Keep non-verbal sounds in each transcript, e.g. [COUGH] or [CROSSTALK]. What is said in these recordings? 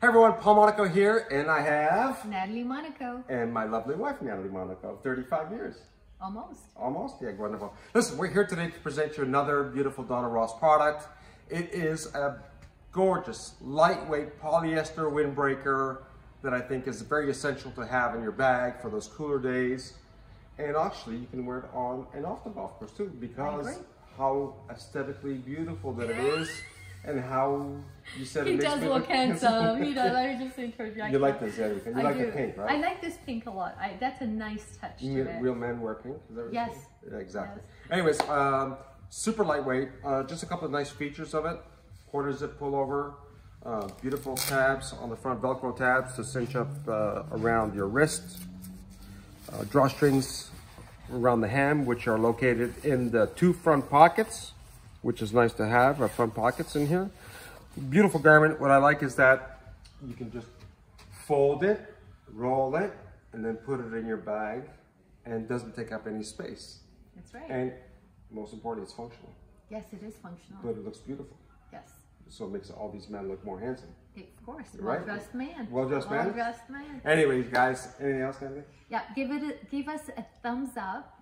Hey everyone, Paul Monaco here, and I have... Natalie Monaco. And my lovely wife, Natalie Monaco, 35 years. Almost. Almost, yeah, wonderful. Listen, we're here today to present you another beautiful Donald Ross product. It is a gorgeous, lightweight polyester windbreaker that I think is very essential to have in your bag for those cooler days. And actually, you can wear it on and off the golf course too, because how aesthetically beautiful that it is and how you said he it does look handsome. [LAUGHS] he does. I just interject. You like this, yeah? You I like do. the pink, right? I like this pink a lot. I, that's a nice touch to You it. real men wear pink? Is that what Yes. Yeah, exactly. Yes. Anyways, um, super lightweight. Uh, just a couple of nice features of it. Quarter zip pullover. Uh, beautiful tabs on the front, Velcro tabs to cinch up uh, around your wrist. Uh, drawstrings around the hem, which are located in the two front pockets, which is nice to have, uh, front pockets in here. Beautiful garment. What I like is that you can just fold it, roll it, and then put it in your bag and it doesn't take up any space. That's right. And most importantly, it's functional, yes, it is functional. but it looks beautiful. yes. So it makes all these men look more handsome. Of course. Right. Well-dressed man. Well-dressed man? Well-dressed man. Anyways, guys, anything else, Natalie? Yeah, give it a, give us a thumbs up.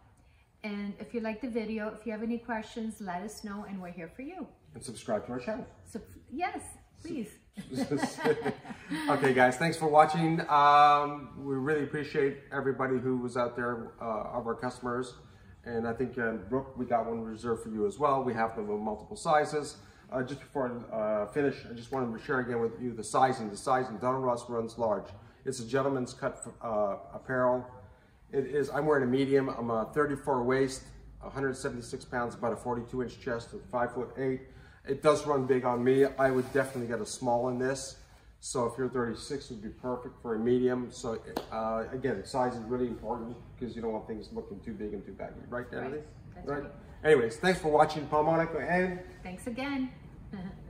And if you like the video, if you have any questions, let us know and we're here for you. And subscribe to our channel. So yes, please. [LAUGHS] okay, guys, thanks for watching. Um, we really appreciate everybody who was out there, uh, of our customers. And I think, uh, Brooke, we got one reserved for you as well. We have them in multiple sizes. Uh, just before I uh, finish, I just wanted to share again with you the sizing. The sizing, Donald Ross runs large. It's a gentleman's cut uh, apparel. It is, I'm wearing a medium. I'm a 34 waist, 176 pounds, about a 42 inch chest, and five foot eight. It does run big on me. I would definitely get a small in this. So if you're 36, it would be perfect for a medium. So uh, again, size is really important because you don't want things looking too big and too baggy. Right, Natalie? That's right. Anyways, thanks for watching Paul Monaco and Thanks again. [LAUGHS]